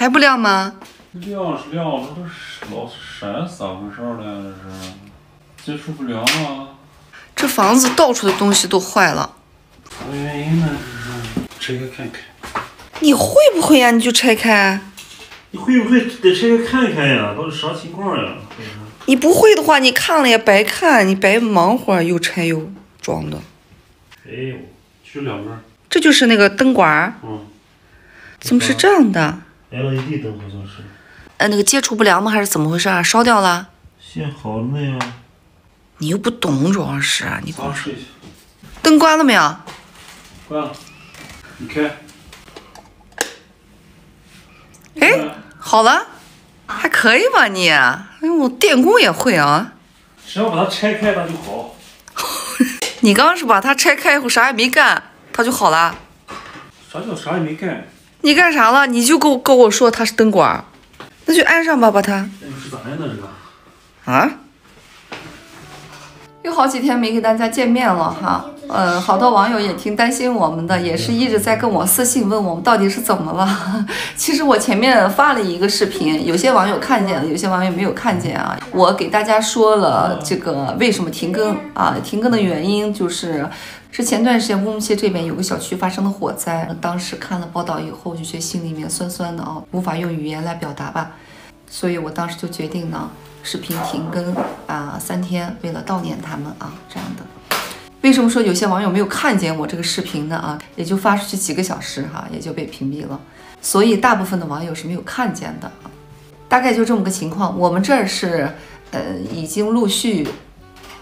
还不亮吗？亮是亮，这都是老闪，咋回事呢？这是接触不良啊？这房子到处的东西都坏了，啥原因呢？这是拆开看看。你会不会呀？你就拆开。你会不会得拆开看看呀？到底啥情况呀？你不会的话，你看了也白看，你白忙活，又拆又装的。哎呦，就两根。这就是那个灯管。嗯。怎么是这样的？LED 灯好像是。呃，那个接触不良吗？还是怎么回事啊？烧掉了？线好了没有？你又不懂，主要是你光试一下。灯关了没有？关了。你开。哎，好了，还可以吧你？哎我电工也会啊。只要把它拆开，那就好。你刚刚是把它拆开以后啥也没干，它就好了。啥叫啥也没干？你干啥了？你就跟我跟我说他是灯管，那就安上吧，把它。那是咋的呢？这个？啊？又好几天没给大家见面了哈，嗯，好多网友也挺担心我们的，也是一直在跟我私信问我们到底是怎么了。其实我前面发了一个视频，有些网友看见了，有些网友没有看见啊。我给大家说了这个为什么停更啊？停更的原因就是是前段时间乌鲁木齐这边有个小区发生了火灾，当时看了报道以后就觉得心里面酸酸的啊，无法用语言来表达吧，所以我当时就决定呢。视频停更啊，三天，为了悼念他们啊，这样的。为什么说有些网友没有看见我这个视频呢？啊，也就发出去几个小时哈，也就被屏蔽了。所以大部分的网友是没有看见的啊。大概就这么个情况。我们这儿是呃已经陆续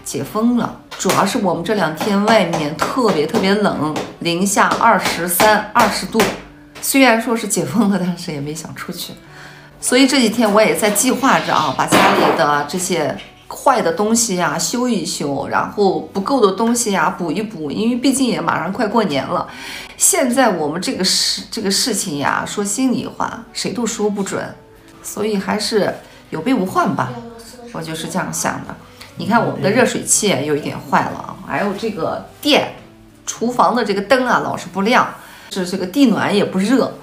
解封了，主要是我们这两天外面特别特别冷，零下二十三、二十度。虽然说是解封了，但是也没想出去。所以这几天我也在计划着啊，把家里的这些坏的东西呀修一修，然后不够的东西呀补一补。因为毕竟也马上快过年了，现在我们这个事这个事情呀，说心里话，谁都说不准，所以还是有备无患吧。我就是这样想的。你看我们的热水器有一点坏了啊，还有这个电，厨房的这个灯啊老是不亮，这这个地暖也不热。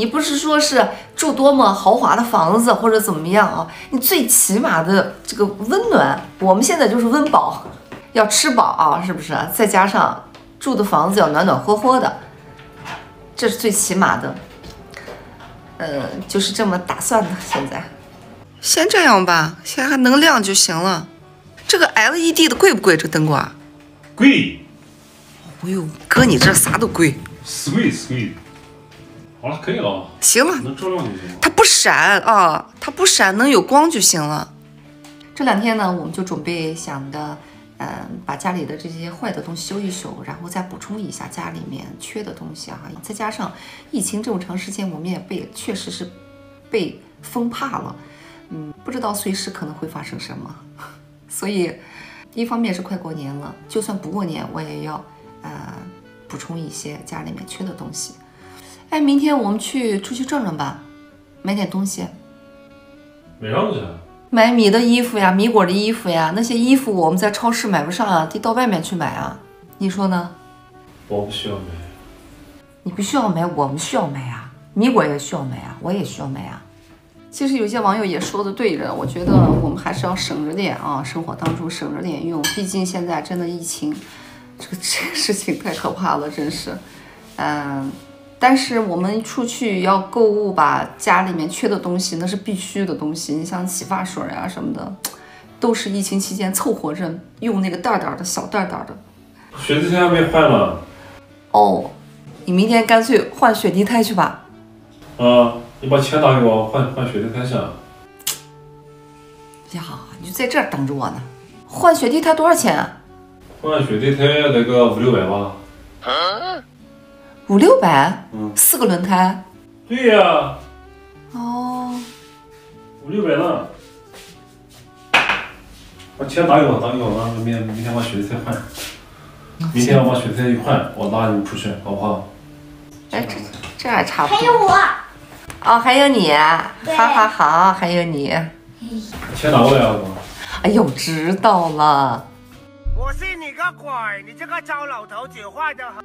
你不是说是住多么豪华的房子或者怎么样啊？你最起码的这个温暖，我们现在就是温饱，要吃饱啊，是不是？再加上住的房子要暖暖和和的，这是最起码的。呃，就是这么打算的。现在先这样吧，现在还能亮就行了。这个 LED 的贵不贵？这灯管？贵。哎呦，哥，你这啥都贵。贵贵。好了，可以了。行了，能照亮就行。它不闪啊，它不闪，能有光就行了。这两天呢，我们就准备想的，嗯，把家里的这些坏的东西修一修，然后再补充一下家里面缺的东西啊。再加上疫情这么长时间，我们也被确实是被封怕了，嗯，不知道随时可能会发生什么。所以，一方面是快过年了，就算不过年，我也要呃补充一些家里面缺的东西。哎，明天我们去出去转转吧，买点东西。买啥东西？买米的衣服呀，米果的衣服呀。那些衣服我们在超市买不上啊，得到外面去买啊。你说呢？我不需要买。你不需要买，我们需要买啊。米果也需要买啊，我也需要买啊。其实有些网友也说的对着，我觉得我们还是要省着点啊，生活当中省着点用。毕竟现在真的疫情，这个 这个事情太可怕了，真是。嗯。但是我们出去要购物吧，家里面缺的东西那是必须的东西。你像洗发水啊什么的，都是疫情期间凑合着用那个袋袋的小袋袋的。雪地胎还没换呢。哦，你明天干脆换雪地胎去吧。啊，你把钱打给我，换换雪地胎去。呀，你就在这儿等着我呢。换雪地胎多少钱？换雪地胎得个五六百吧。五六百，嗯，四个轮胎，对呀，哦，五六百呢，把钱打给我，打给我，明天明天把雪地胎换，明天我把雪地胎一换，我拉你们出去，好不好？哎，这这还差不多。还有我，哦，还有你，好好好，还有你。钱打过来啊，哎呦，知道了。我信你个鬼！你这个糟老头子坏的很。